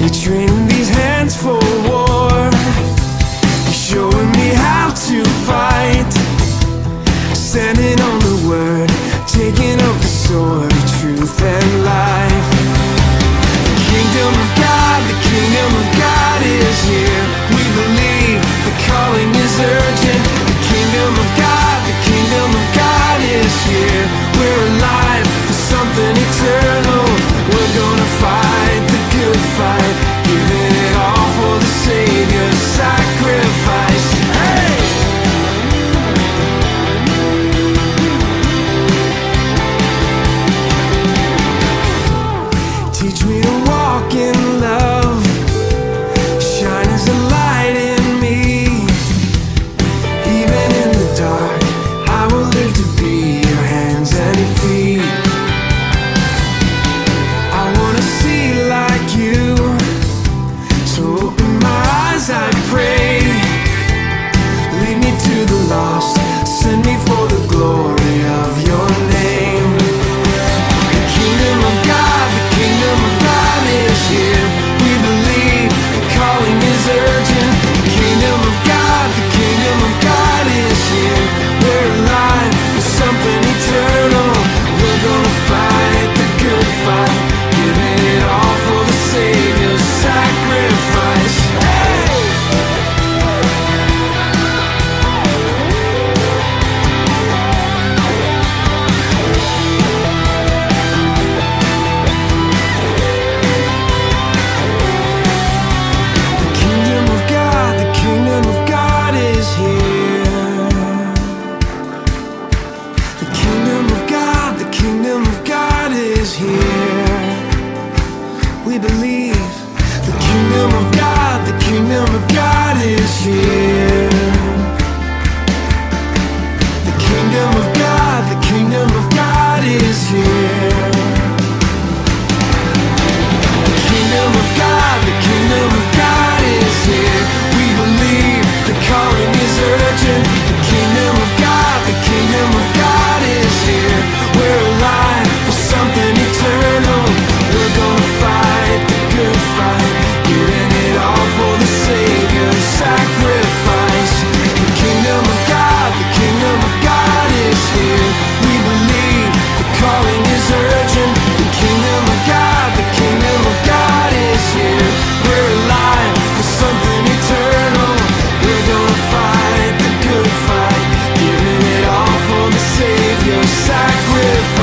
You're training these hands for war You're showing me how to fight Standing on the word Taking up the sword Truth and lie. with your sacrifice.